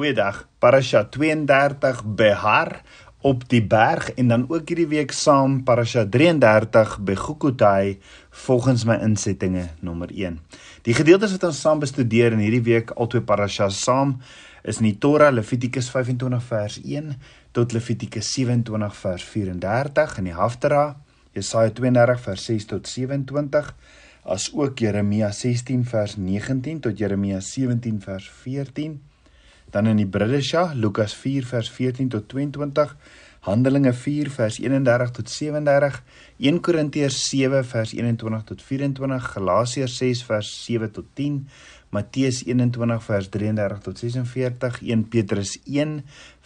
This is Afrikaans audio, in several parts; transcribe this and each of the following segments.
Goeiedag. Parasha 32 Behar op die berg en dan ook hierdie week saam Parasha 33 Begukutai volgens my insettinge nommer 1. Die gedeeltes wat ons saam bestudeer in hierdie week albei parashas saam is in die Torah Levitikus 25 vers 1 tot Levitikus 27 vers 34 in die Haftarah Jesaja 32 vers 6 tot 27 as ook Jeremia 16 vers 19 tot Jeremia 17 vers 14 Dan in die Bridesha, Lukas 4 vers 14 tot 22, Handelinge 4 vers 31 tot 37, 1 Korintiërs 7 vers 21 tot 24, Galasiërs 6 vers 7 tot 10, Matteus 21 vers 33 tot 46, 1 Petrus 1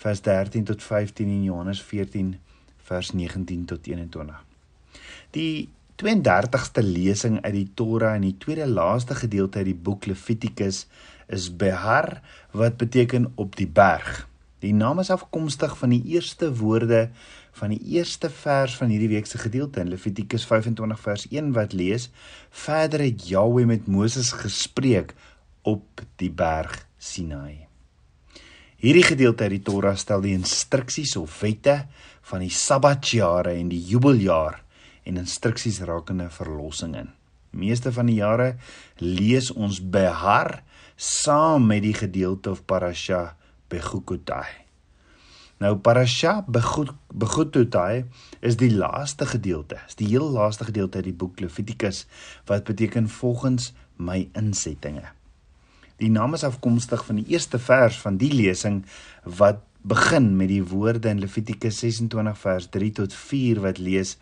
vers 13 tot 15 en Johannes 14 vers 19 tot 21. Die 32ste lesing uit die Torah en die tweede laaste gedeelte uit die boek Levitikus is Behar wat beteken op die berg. Die naam is afkomstig van die eerste woorde van die eerste vers van hierdie week se gedeelte in Levitikus 25 vers 1 wat lees: Verder het Jahweh met Moses gespreek op die berg Sinai. Hierdie gedeelte uit die Torah stel die instruksies of wette van die Sabbatjare en die Jubeljaar en instruksies rakende verlossing in. Meeste van die jare lees ons Behar saam met die gedeelte of parasha Begukutai. Nou parasha Begukutai is die laaste gedeelte, is die heel laaste gedeelte uit die boek Levitikus wat beteken volgens my insettinge. Die naam is afkomstig van die eerste vers van die lesing wat begin met die woorde in Levitikus 26 vers 3 tot 4 wat lees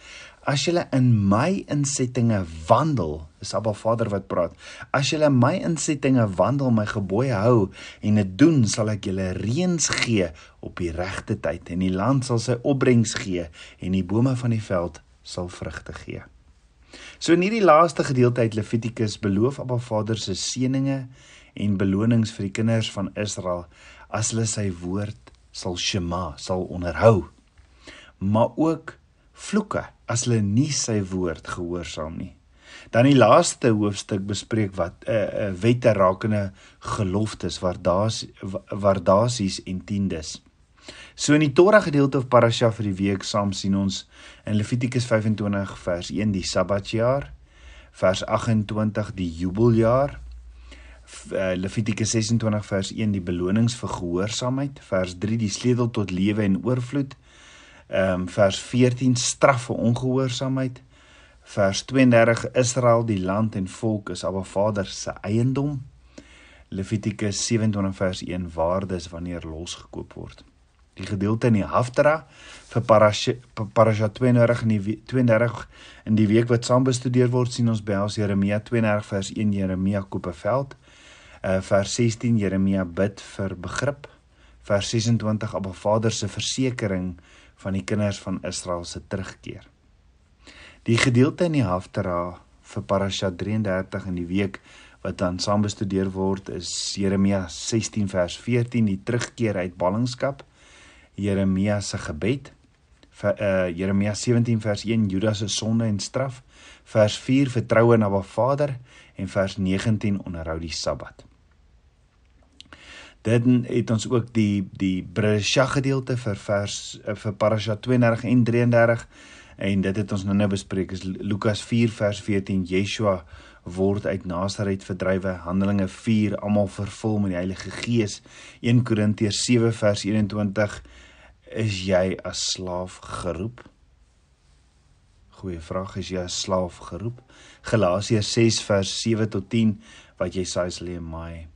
As julle in my insettinge wandel, is Abba Vader wat praat. As julle my insettinge wandel, my gebooie hou en dit doen, sal ek julle reëns gee op die regte tyd en die land sal sy opbrengs gee en die bome van die veld sal vrugte gee. So in hierdie laaste gedeelte uit Levitikus beloof Abba Vader se seënings en belonings vir die kinders van Israel as hulle sy woord sal shema, sal onderhou. Maar ook vloeke as hulle nie sy woord gehoorsaam nie. Dan die laaste hoofstuk bespreek wat 'n uh, eh, uh, eh, wette rakende geloftes waar daar's waar daar's en tiendes. So in die Torah gedeelte of parasha vir die week saam sien ons in Levitikus 25 vers 1 die Sabbatjaar, vers 28 die Jubeljaar, uh, Levitikus 26 vers 1 die belonings vir gehoorsaamheid, vers 3 die sleutel tot lewe en oorvloed, ehm um, vers 14 straf vir ongehoorsaamheid. Vers 32 Israel die land en volk is Abba Vader se eiendom. Levitikus 27 vers 1 waardes wanneer losgekoop word. Die gedeelte in die Haftara vir Parasha 32 in die 32 in die week wat saam bestudeer word sien ons ons Jeremia 32 vers 1 Jeremia koop 'n veld. Uh vers 16 Jeremia bid vir begrip. Vers 26 Abba Vader se versekering van die kinders van Israel se terugkeer. Die gedeelte in die Haftara vir Parasha 33 in die week wat dan saam bestudeer word is Jeremia 16 vers 14 die terugkeer uit ballingskap, Jeremia se gebed, vir uh, Jeremia 17 vers 1 Judas se sonde en straf, vers 4 vertroue na Ba Vader en vers 19 onderhou die Sabbat. Dan het ons ook die die Bresha gedeelte vir vers eh, vir Parasha 32 en 33 en dit het ons nou nou bespreek is Lukas 4 vers 14 Yeshua word uit Nasaret verdrywe Handelinge 4 almal vervul met die Heilige Gees. 1 Korintiërs 7 vers 21 is jy as slaaf geroep? Goeie vraag is jy as slaaf geroep? Galasiërs 6 vers 7 tot 10 wat jy sê is Lemai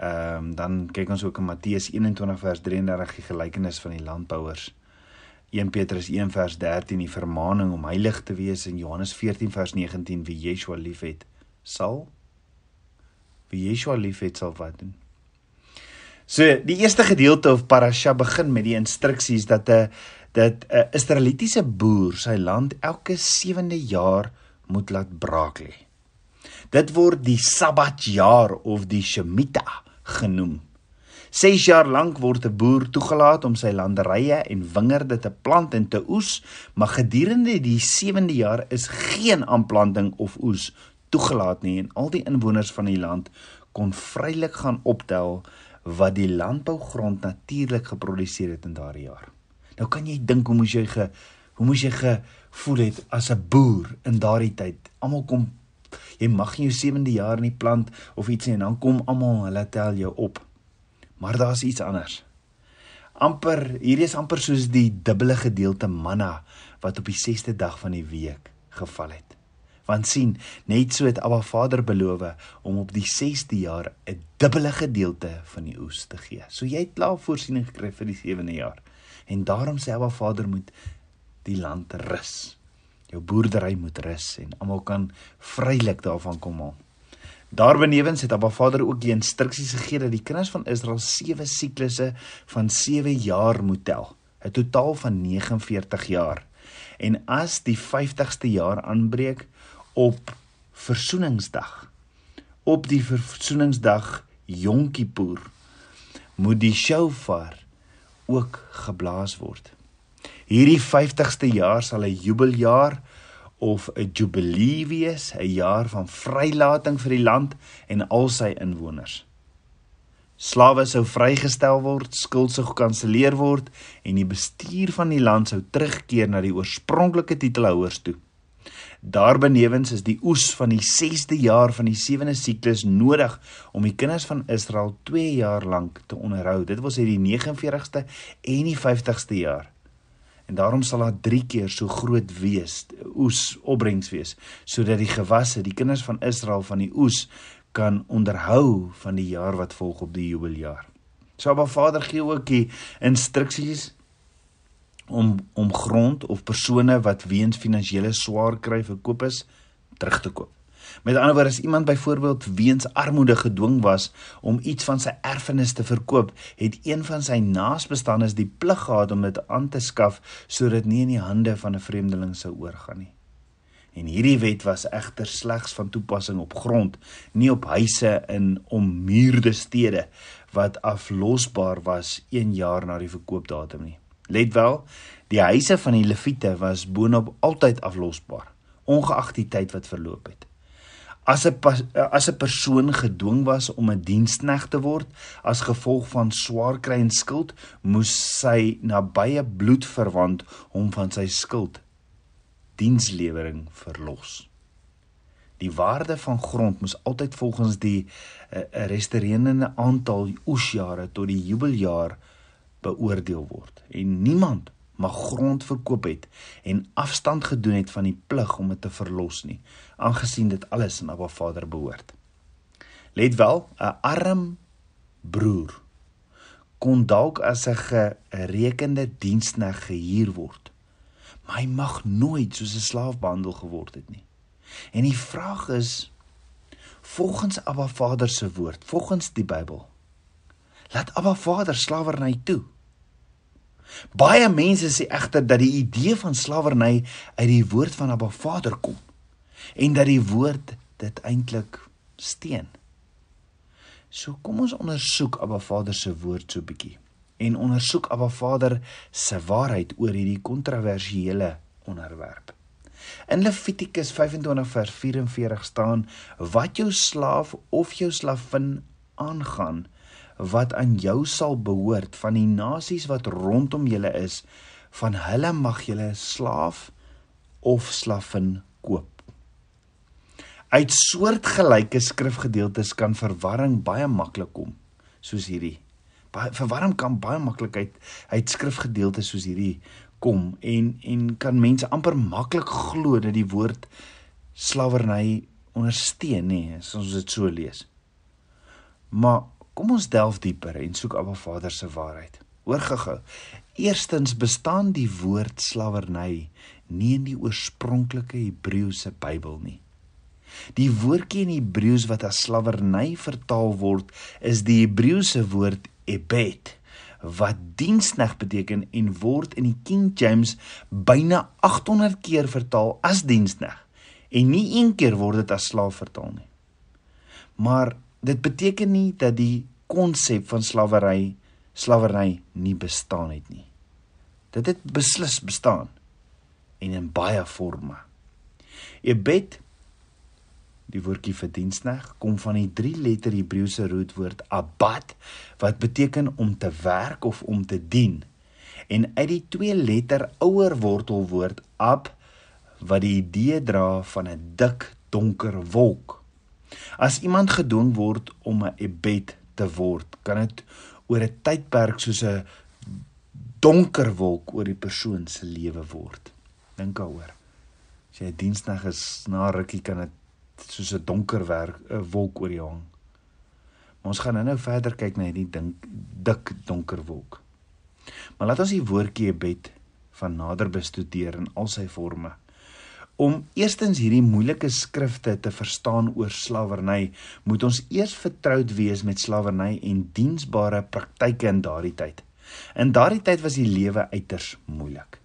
Ehm um, dan kyk ons ook in Matteus 21 vers 33 die gelykenis van die landbouers. 1 Petrus 1 vers 13 die vermaaning om heilig te wees en Johannes 14 vers 19 wie Yeshua liefhet sal wie Yeshua liefhet sal wat doen. So die eerste gedeelte of parasha begin met die instruksies dat 'n dat 'n Israelitiese boer sy land elke 7de jaar moet laat braak lê. Dit word die Sabbatjaar of die Shemitah genoem. 6 jaar lank word 'n boer toegelaat om sy landerye en wingerde te plant en te oes, maar gedurende die 7de jaar is geen aanplanting of oes toegelaat nie en al die inwoners van die land kon vrylik gaan optel wat die landbougrond natuurlik geproduseer het in daardie jaar. Nou kan jy dink hoe moes jy ge hoe moes jy gevoel het as 'n boer in daardie tyd. Almal kom jy mag nie jou 7de jaar in die plant of iets nie en dan kom almal hulle tel jou op. Maar daar's iets anders. Amper hierdie is amper soos die dubbele gedeelte manna wat op die 6de dag van die week geval het. Want sien, net so het Abba Vader beloof om op die 6de jaar 'n dubbele gedeelte van die oes te gee. So jy het klaar voorsiening gekry vir die 7de jaar. En daarom sê Abba Vader moet die land rus. Jou boerdery moet rus en almal kan vrylik daarvan kom haal. Daarbenewens het Abba Vader ook die instruksies gegee dat die kinders van Israel 7 siklusse van 7 jaar moet tel, 'n totaal van 49 jaar. En as die 50ste jaar aanbreek, op versoeningsdag op die versoeningsdag Yom Kippur moet die shofar ook geblaas word. Hierdie 50ste jaar sal 'n jubeljaar of 'n jubilee wees, 'n jaar van vrylating vir die land en al sy inwoners. Slawe sou vrygestel word, skuld sou gekanselleer word en die bestuur van die land sou terugkeer na die oorspronklike titelhouers toe. Daarbenewens is die oes van die 6de jaar van die 7de siklus nodig om die kinders van Israel 2 jaar lank te onderhou. Dit wil sê die 49ste en die 50ste jaar. En daarom sal daar 3 keer so groot wees oes opbrengs wees sodat die gewasse, die kinders van Israel van die oes kan onderhou van die jaar wat volg op die jubeljaar. So Abba Vader gee ook die instruksies om om grond of persone wat weens finansiële swaar kry verkoop is terug te koop. Met ander woorde as iemand byvoorbeeld weens armoede gedwing was om iets van sy erfenis te verkoop, het een van sy naasbestaanes die plig gehad om dit aan te skaf sodat nie in die hande van 'n vreemdeling sou oorgaan nie. En hierdie wet was egter slegs van toepassing op grond, nie op huise in ommuurde stede wat aflosbaar was 1 jaar na die verkoopdatum nie. Let wel, die huise van die leviete was boonop altyd aflosbaar, ongeag die tyd wat verloop het. As 'n as 'n persoon gedwing was om 'n diensknegt te word as gevolg van swaar kry en skuld, moes sy nabye bloedverwant hom van sy skuld dienslewering verlos. Die waarde van grond moes altyd volgens die uh, resterende aantal oesjare tot die jubeljaar beoordeel word en niemand mag grond verkoop het en afstand gedoen het van die plig om dit te verlos nie aangesien dit alles aan Abba Vader behoort. Let wel, 'n arm broer kon dalk as 'n gerekende dienskneg gehuur word, maar hy mag nooit soos 'n slaaf behandel geword het nie. En die vraag is volgens Abba Vader se woord, volgens die Bybel, laat Abba Vader slawerny toe. Baie mense sê egter dat die idee van slawerny uit die woord van Abba Vader kom en dat die woord dit eintlik steen. So kom ons ondersoek Abba Vader se woord so bietjie en ondersoek Abba Vader se waarheid oor hierdie kontroversiële onderwerp. In Levitikus 25 vers 44 staan: "Wat jou slaaf of jou slavin aangaan, wat aan jou sal behoort van die nasies wat rondom julle is, van hulle mag julle slaaf of slavin koop." Uit soortgelyke skrifgedeeltes kan verwarring baie maklik kom, soos hierdie. Baie verwarring kan baie maklik uit uit skrifgedeeltes soos hierdie kom en en kan mense amper maklik glo dat die woord slawerny ondersteun nê as ons dit so lees. Maar kom ons delf dieper en soek Abba Vader se waarheid. Hoor gou-gou. Eerstens bestaan die woord slawerny nie in die oorspronklike Hebreëse Bybel nie. Die woordjie in Hebreëus wat as slawerny vertaal word, is die Hebreëse woord ebed wat dienskneg beteken en word in die King James byna 800 keer vertaal as dienskneg en nie een keer word dit as slaaf vertaal nie. Maar dit beteken nie dat die konsep van slawery slawerny nie bestaan het nie. Dit het beslis bestaan en in baie forme. Ebed die woordjie vir diensneg, kom van die drie letter Hebreëse roetwoord abad wat beteken om te werk of om te dien. En uit die twee letter ouer wortelwoord ab wat die idee dra van 'n dik donker wolk. As iemand gedwing word om 'n ebed te word, kan dit oor 'n tydperk soos 'n donker wolk oor die persoon se lewe word. Dink daaroor. As jy 'n diensnag is na rukkie kan dit soos 'n donker werk 'n wolk oor jou hang. Maar ons gaan nou-nou verder kyk na hierdie dink dik donker wolk. Maar laat ons die woordjie ebed van nader bestudeer in al sy forme. Om eerstens hierdie moeilike skrifte te verstaan oor slawerny, moet ons eers vertroud wees met slawerny en diensbare praktyke in daardie tyd. In daardie tyd was die lewe uiters moeilik.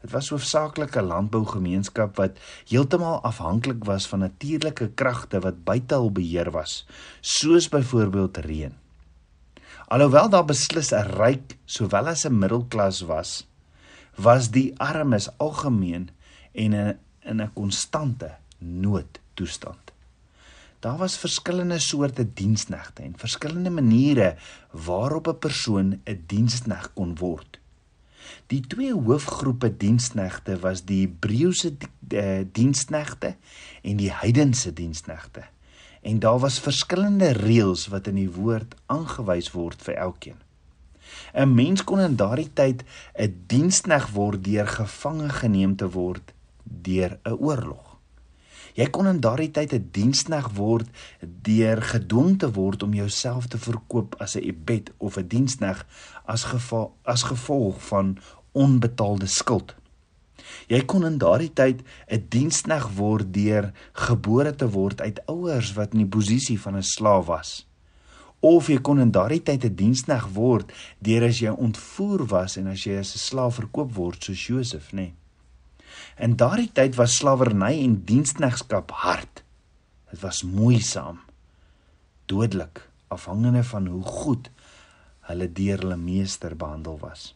Dit was hoofsaaklik 'n landbougemeenskap wat heeltemal afhanklik was van natuurlike kragte wat buite hul beheer was, soos byvoorbeeld reën. Alhoewel daar beslis 'n ryk sowel as 'n middelklas was, was die armes algemeen en in 'n konstante noodtoestand. Daar was verskillende soorte diensknegte en verskillende maniere waarop 'n persoon 'n dienskneg kon word. Die twee hoofgroepe diensknegte was die Hebreëse eh, diensknegte en die heidense diensknegte. En daar was verskillende reëls wat in die woord aangewys word vir elkeen. 'n Mens kon in daardie tyd 'n dienskneg word deur gevange geneem te word deur 'n oorlog. Jy kon in daardie tyd 'n dienskneg word deur gedwing te word om jouself te verkoop as 'n ebed of 'n dienskneg as geval as gevolg van onbetaalde skuld. Jy kon in daardie tyd 'n dienskneg word deur gebore te word uit ouers wat in die posisie van 'n slaaf was. Of jy kon in daardie tyd 'n dienskneg word deur as jy ontvoer was en as jy as 'n slaaf verkoop word soos Josef, nê. Nee. In daardie tyd was slawerny en diensknegskap hard. Dit was moeisaam, dodelik, afhangende van hoe goed hulle deur hulle meester behandel was.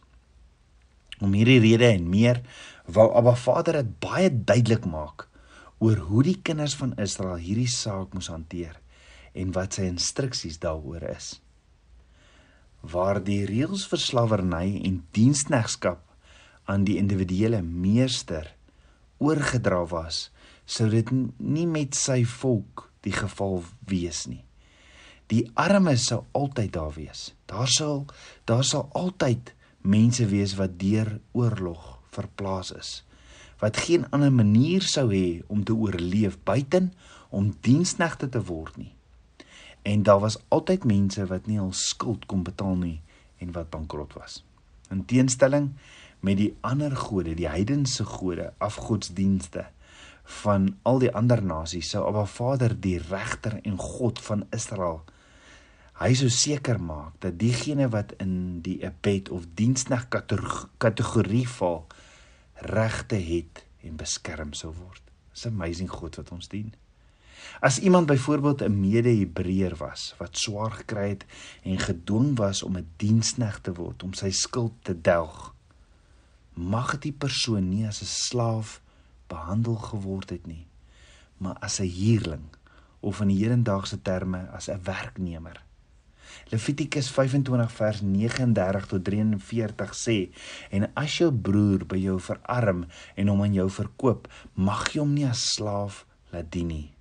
Om hierdie rede en meer wou Abba Vader dit baie duidelik maak oor hoe die kinders van Israel hierdie saak moes hanteer en wat sy instruksies daaroor is. Waar die reëls vir slawerny en diensknegskap aan die individuele meester oorgedra was, sou dit nie met sy volk die geval wees nie. Die armes sou altyd daar wees. Daar sal daar sal altyd mense wees wat deur oorlog verplaas is. Wat geen ander manier sou hê om te oorleef buiten om diensknegte te word nie. En daar was altyd mense wat nie hul skuld kon betaal nie en wat bankrot was. In teenstelling met die ander gode, die heidense gode, afgodsdienste van al die ander nasies, sou Abba Vader die regter en God van Israel hy sou seker maak dat diegene wat in die ebed of dienskneg kategorie val regte het en beskerm sou word. 'n amazing God wat ons dien. As iemand byvoorbeeld 'n mede-Hebreër was wat swaar gekry het en gedwing was om 'n dienskneg te word om sy skuld te delg, mag die persoon nie as 'n slaaf behandel geword het nie, maar as 'n huurling of in hedendaagse terme as 'n werknemer. Levitikus 25 vers 39 tot 43 sê: En as jou broer by jou verarm en hom aan jou verkoop, mag jy hom nie as slaaf laat dien nie.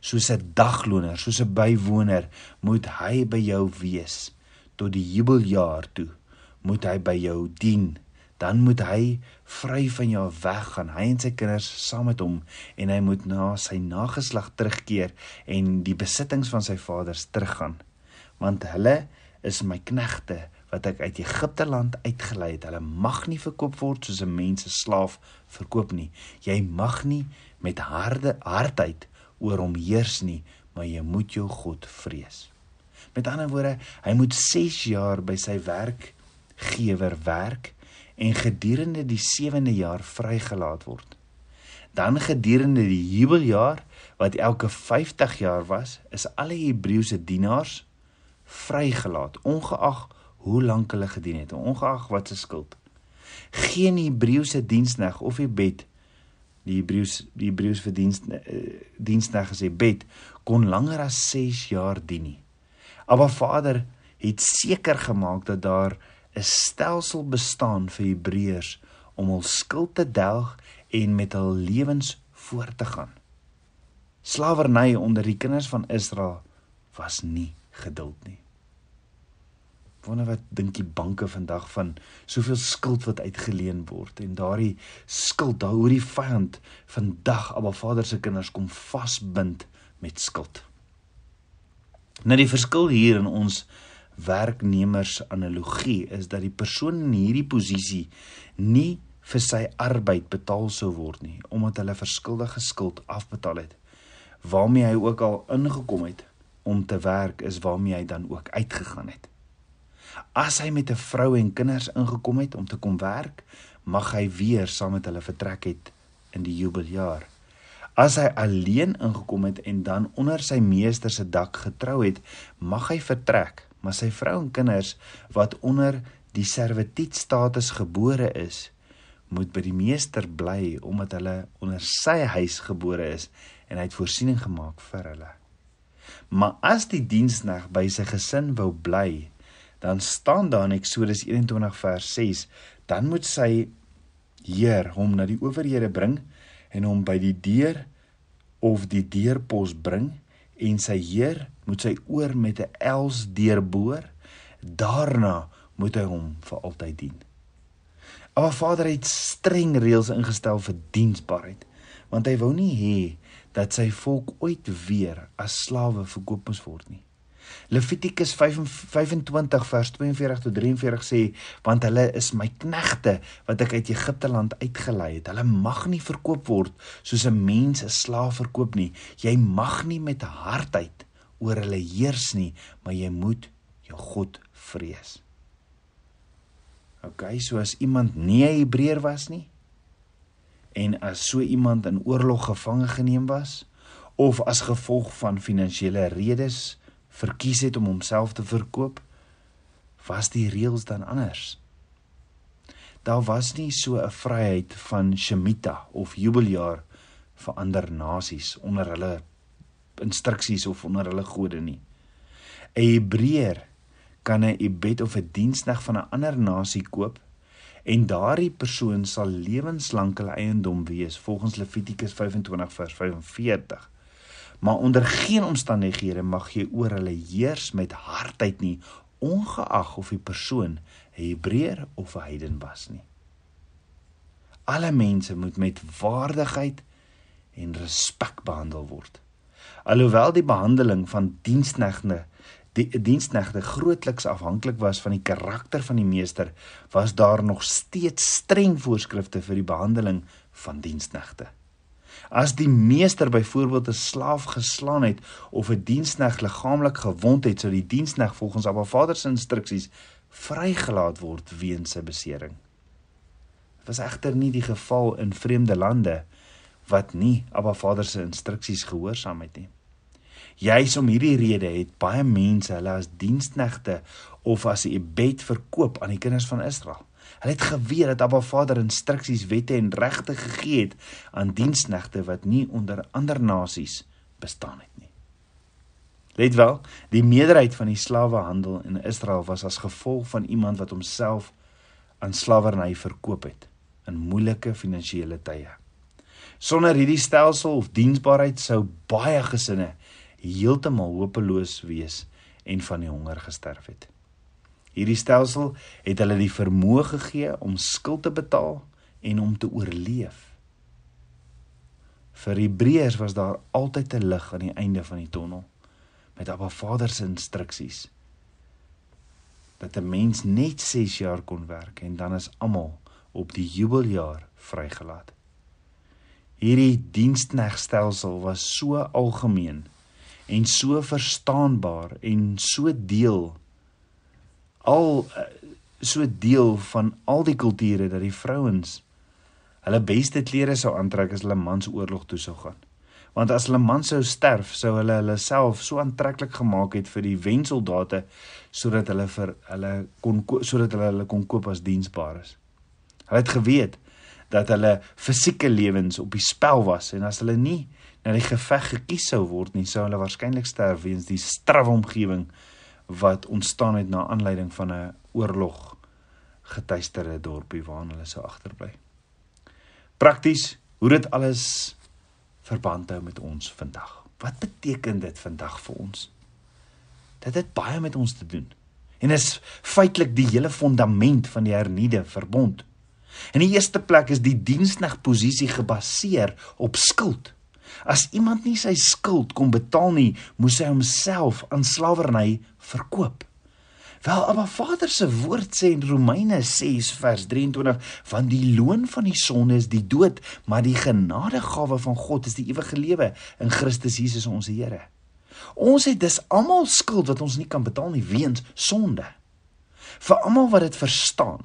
Soos 'n dagloner, soos 'n bywoner, moet hy by jou wees tot die jubeljaar toe. Moet hy by jou dien dan moet hy vry van jou weggaan hy en sy kinders saam met hom en hy moet na sy nageslag terugkeer en die besittings van sy vaders teruggaan. Want hulle is my knegte wat ek uit Egipte land uitgelei het. Hulle mag nie verkoop word soos 'n mens se slaaf verkoop nie. Jy mag nie met harde hardheid oor hom heers nie maar jy moet jou God vrees. Met ander woorde hy moet 6 jaar by sy werkgewer werk en gedurende die 7de jaar vrygelaat word. Dan gedurende die jubeljaar wat elke 50 jaar was, is alle Hebreëse dienaars vrygelaat ongeag hoe lank hulle gedien het, ongeag wat se skuld. Geen Hebreëse diensneg of gebed die Hebreëus die Hebreëus vir diens uh, diensnag gesê bet kon langer as 6 jaar dien nie. Maar Vader het seker gemaak dat daar 'n stelsel bestaan vir Hebreërs om hul skuld te delg en met hul lewens voort te gaan. Slawerny onder die kinders van Israel was nie geduld nie. Wonder wat dink die banke vandag van soveel skuld wat uitgeleen word en daardie skuld daar hoe die vyand vandag Abba Vader se kinders kom vasbind met skuld. Nou die verskil hier in ons werknemers analogie is dat die persoon in hierdie posisie nie vir sy arbeid betaal sou word nie omdat hulle verskuldige skuld afbetaal het waarmee hy ook al ingekom het om te werk is waarmee hy dan ook uitgegaan het. As hy met 'n vrou en kinders ingekom het om te kom werk mag hy weer saam met hulle vertrek het in die jubeljaar. As hy alleen ingekom het en dan onder sy meester se dak getrou het mag hy vertrek maar sy vrou en kinders wat onder die servituutstatus gebore is moet by die meester bly omdat hulle onder sy huis gebore is en hy het voorsiening gemaak vir hulle. Maar as die diensnag by sy gesin wou bly, dan staan daar in Eksodus 21 vers 6, dan moet sy heer hom na die owerhede bring en hom by die deur of die deurpos bring en sy heer moet sy oor met 'n els deurboor daarna moet hy hom vir altyd dien. Maar Vader het streng reëls ingestel vir diensbaarheid, want hy wou nie hê dat sy volk ooit weer as slawe verkoop moes word nie. Levitikus 25 vers 42 tot 43 sê want hulle is my knegte wat ek uit Egipte land uitgelei het. Hulle mag nie verkoop word soos 'n mens 'n slaaf verkoop nie. Jy mag nie met hardheid oor hulle heers nie, maar jy moet jou God vrees. OK, so as iemand nie 'n Hebreër was nie en as so iemand in oorlog gevange geneem was of as gevolg van finansiële redes verkies het om homself te verkoop, was die reëls dan anders. Daar was nie so 'n vryheid van Shemitah of jubeljaar vir ander nasies onder hulle instruksies of onder hulle gode nie. 'n Hebreër kan 'n ibed of 'n diensnag van 'n ander nasie koop en daardie persoon sal lewenslank hulle eiendom wees volgens Levitikus 25 vers 45. Maar onder geen omstandighede mag jy oor hulle heers met hardheid nie, ongeag of die persoon 'n Hebreër of 'n heiden was nie. Alle mense moet met waardigheid en respek behandel word. Alhoewel die behandeling van diensnegte die diensknegte grootliks afhanklik was van die karakter van die meester, was daar nog steeds streng voorskrifte vir die behandeling van diensknegte. As die meester byvoorbeeld 'n slaaf geslaan het of 'n dienskneg liggaamlik gewond het, sou die dienskneg volgens Abba Vader se instruksies vrygelaat word weens sy besering. Dit was egter nie die geval in vreemde lande wat nie Abba Vader se instruksies gehoorsaam het nie. Juis om hierdie rede het baie mense hulle as diensknegte of as 'n ibed verkoop aan die kinders van Israel. Hulle het geweet dat Abba Vader instruksies, wette en regte gegee het aan diensknegte wat nie onder ander nasies bestaan het nie. Let wel, die meerderheid van die slawehandel in Israel was as gevolg van iemand wat homself aan slawerny verkoop het in moeilike finansiële tye. Sonder hierdie stelsel of diensbaarheid sou baie gesinne heeltemal hopeloos wees en van die honger gesterf het. Hierdie stelsel het hulle die vermoë gegee om skuld te betaal en om te oorleef. Vir Hebreërs was daar altyd 'n lig aan die einde van die tonnel met Abba Vader se instruksies dat 'n mens net 6 jaar kon werk en dan is almal op die jubeljaar vrygelaat. Hierdie diensknegstelsel was so algemeen en so verstaanbaar en so deel al eh, so deel van al die kulture dat die vrouens hulle beste klere sou aantrek as hulle mans oorlog toe sou gaan. Want as hulle man sou sterf, sou hulle hulle self so aantreklik gemaak het vir die wensoldate sodat hulle vir hulle kon sodat hulle hulle kon koop as diensbares. Hulle het geweet dat hulle fisieke lewens op die spel was en as hulle nie na die geveg gekies sou word nie, sou hulle waarskynlik sterf weens die strawwe omgewing wat ontstaan het na aanleiding van 'n oorlog getuisterde dorpie waarin hulle sou agterbly. Prakties, hoe dit alles verband hou met ons vandag. Wat beteken dit vandag vir ons? Dit het baie met ons te doen. En is feitelik die hele fondament van die hernieude verbond. In die eerste plek is die diensnag posisie gebaseer op skuld. As iemand nie sy skuld kon betaal nie, moes hy homself aan slawerny verkoop. Wel, Abba Vader se woord sê in Romeine 6 vers 23, want die loon van die sonde is die dood, maar die genadegawe van God is die ewige lewe in Christus Jesus ons Here. Ons het dus almal skuld wat ons nie kan betaal nie weens sonde. Vir almal wat dit verstaan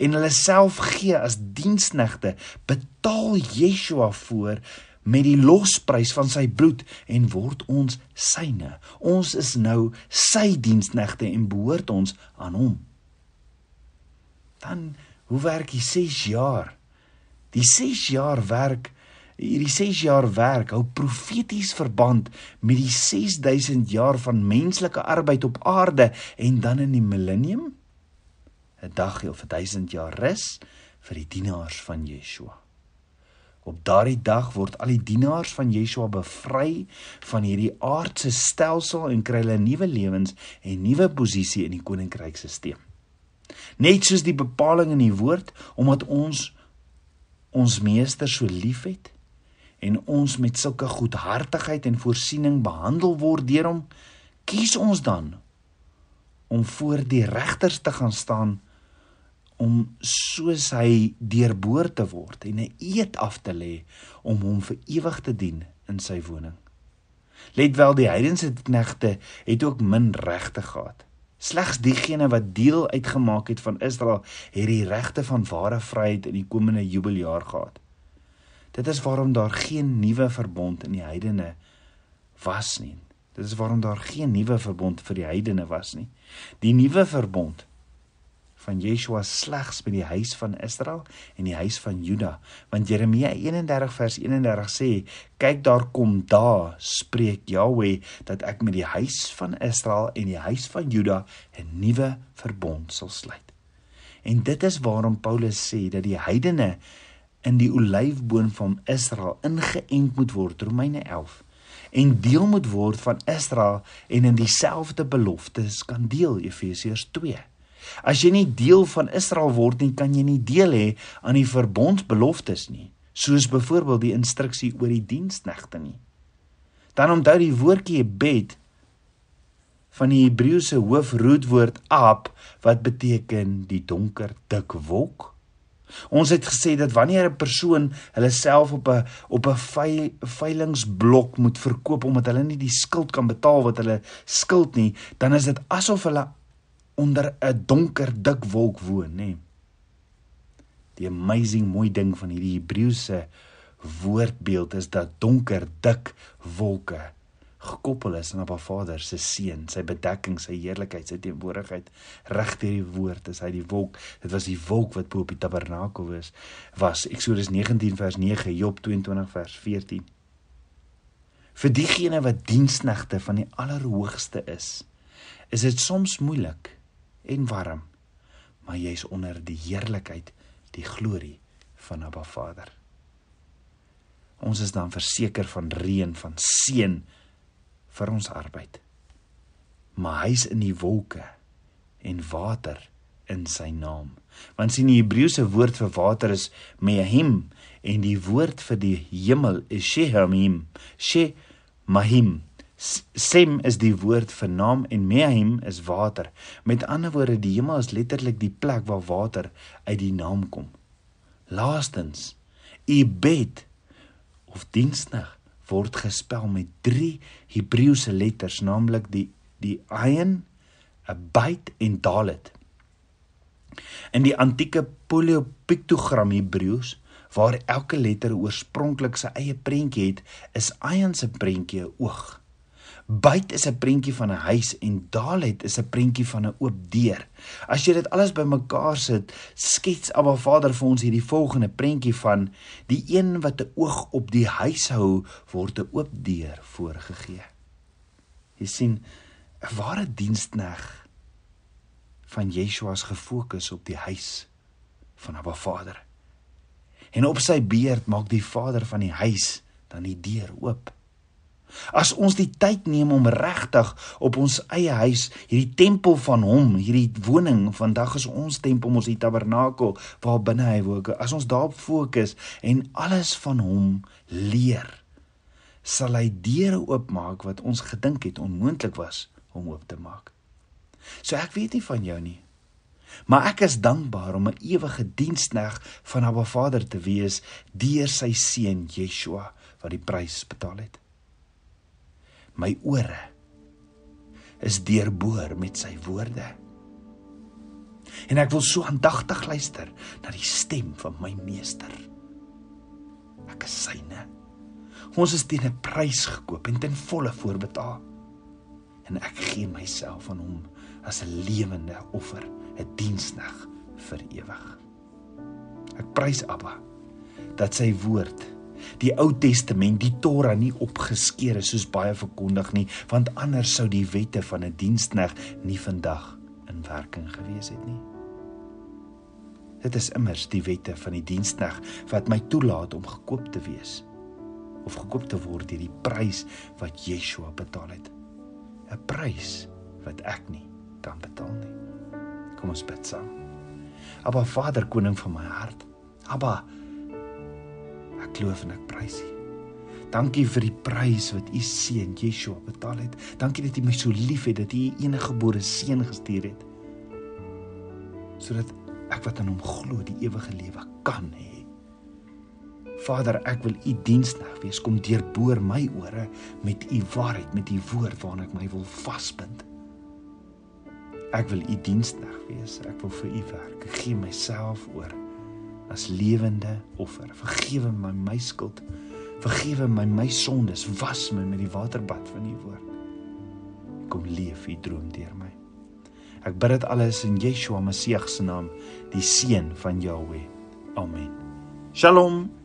en hulle self gee as diensknegte, betaal Yeshua voor met die losprys van sy bloed en word ons syne. Ons is nou sy diensknegte en behoort ons aan hom. Dan hoe werk die 6 jaar? Die 6 jaar werk hierdie 6 jaar werk hou profeties verband met die 6000 jaar van menslike arbeid op aarde en dan in die millennium 'n dag of 1000 jaar rus vir die dienaars van Yeshua. Op daardie dag word al die dienaars van Yeshua bevry van hierdie aardse stelsel en kry hulle nuwe lewens en nuwe posisie in die koninkryksisteem. Net soos die bepaling in die woord omdat ons ons meester so liefhet en ons met sulke goedhartigheid en voorsiening behandel word deur hom, kies ons dan om voor die regters te gaan staan om soos hy deurboor te word en 'n eed af te lê om hom vir ewig te dien in sy woning. Let wel die heidense knegte het ook min regte gehad. Slegs diegene wat deel uitgemaak het van Israel het die regte van ware vryheid in die komende jubeljaar gehad. Dit is waarom daar geen nuwe verbond in die heidene was nie. Dit is waarom daar geen nuwe verbond vir die heidene was nie. Die nuwe verbond van Yeshua slegs by die huis van Israel en die huis van Juda. Want Jeremia 31 vers 31 sê kyk daar kom daar spreek Jahweh dat ek met die huis van Israel en die huis van Juda 'n nuwe verbond sal sluit. En dit is waarom Paulus sê dat die heidene in die olyfboom van Israel ingeënt moet word Romeine 11 en deel moet word van Israel en in dieselfde beloftes kan deel Efesiërs 2 As jy nie deel van Israel word nie, kan jy nie deel hê aan die verbondsbeloftes nie, soos byvoorbeeld die instruksie oor die diensknegte nie. Dan onthou die woordjie bed van die Hebreëse hoofrootwoord ab wat beteken die donker dik wolk. Ons het gesê dat wanneer 'n persoon hulle self op 'n op 'n veilingsblok moet verkoop omdat hulle nie die skuld kan betaal wat hulle skuld nie, dan is dit asof hulle onder 'n donker dik wolk woon, nê. Die amazing mooi ding van hierdie Hebreëse woordbeeld is dat donker dik wolke gekoppel is aan Abba Vader se seun, sy bedekking, sy heerlikheid, sy teenwoordigheid reg deur die woord is hy die wolk. Dit was die wolk wat bo op die tabernakel was. Was Eksodus 19 vers 9, Job 22 vers 14. Vir diegene wat diensknegte van die Allerhoogste is, is dit soms moeilik en warm, maar jy's onder die heerlikheid, die glorie van Abba Vader. Ons is dan verseker van reën, van seën vir ons arbeid. Maar hy's in die wolke en water in sy naam. Want sien die Hebreëse woord vir water is mehim en die woord vir die hemel is shehemim. She mahim Sem is die woord vir naam en Mehim is water. Met ander woorde, die hemel is letterlik die plek waar water uit die naam kom. Laastens, Ibed of diensnig word gespel met 3 Hebreëse letters, naamlik die die Ayin, byt en Dalet. In die antieke polypiktogram Hebreëus waar elke letter oorspronklik sy eie prentjie het, is Ayin se prentjie 'n oog Byt is 'n prentjie van 'n huis en Dalet is 'n prentjie van 'n oop deur. As jy dit alles bymekaar sit, skets Abba Vader vir ons hierdie volgende prentjie van die een wat 'n oog op die huis hou, word 'n oop deur voorgegee. Jy sien, 'n ware dienskneg van Yeshua is gefokus op die huis van Abba Vader. En op sy beurt maak die Vader van die huis dan die deur oop. As ons die tyd neem om regtig op ons eie huis, hierdie tempel van hom, hierdie woning, vandag is ons tempel, ons die tabernakel waar binne hy woon. As ons daarop fokus en alles van hom leer, sal hy deure oopmaak wat ons gedink het onmoontlik was om oop te maak. So ek weet nie van jou nie. Maar ek is dankbaar om 'n ewige dienskneg van Abba Vader te wees deur sy seun Yeshua wat die prys betaal het my ore is deurboor met sy woorde. En ek wil so aandagtig luister na die stem van my meester. Ek is syne. Ons is teen 'n prys gekoop en ten volle voorbetaal. En ek gee myself aan hom as 'n lewende offer, 'n diensnag vir ewig. Ek prys Abba dat sy woord die Ou Testament, die Torah nie opgeskeur is soos baie verkondig nie, want anders sou die wette van 'n dienskneg nie vandag in werking gewees het nie. Dit is immers die wette van die dienskneg wat my toelaat om gekoop te wees of gekoop te word deur die prys wat Yeshua betaal het. 'n Prys wat ek nie kan betaal nie. Kom ons bid saam. Aba Vader, koning van my hart. Aba Ek loof en ek prys U. Dankie vir die prys wat U seun Yeshua betaal het. Dankie dat U my so liefhet dat U U enige gebore seun gestuur het. Sodat ek wat aan hom glo die ewige lewe kan hê. Vader, ek wil U diensnig wees. Kom deurboor my ore met U waarheid, met U woord waarna ek my wil vasbind. Ek wil U diensnig wees. Ek wil vir U werk. Ek gee myself oor as lewende offer. Vergewe my my skuld. Vergewe my my sondes. Was my met die waterbad van u woord. Kom leef u droom deur my. Ek bid dit alles in Yeshua Messie se naam, die seun van Jahweh. Amen. Shalom.